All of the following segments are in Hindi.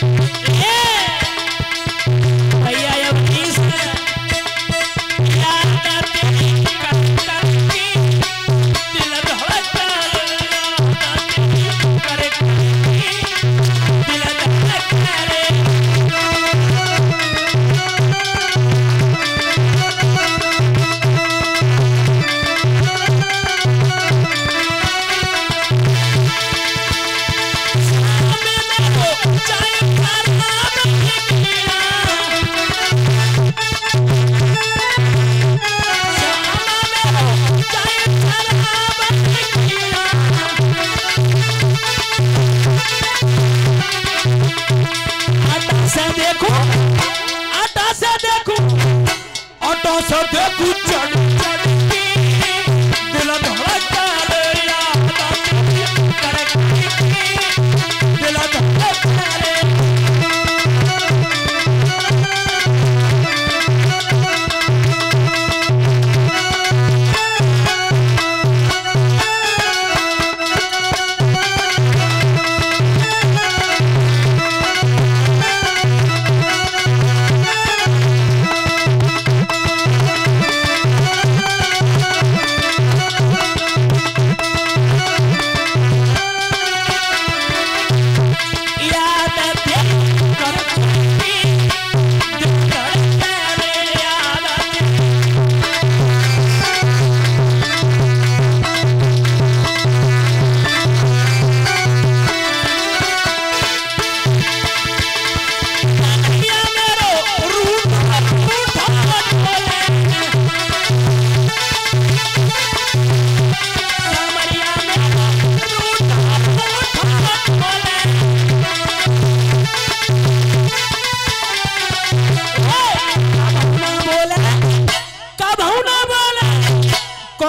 Thank you. से देखो आटा से देखो ऑटो से देखो चढ़।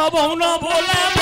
अब ना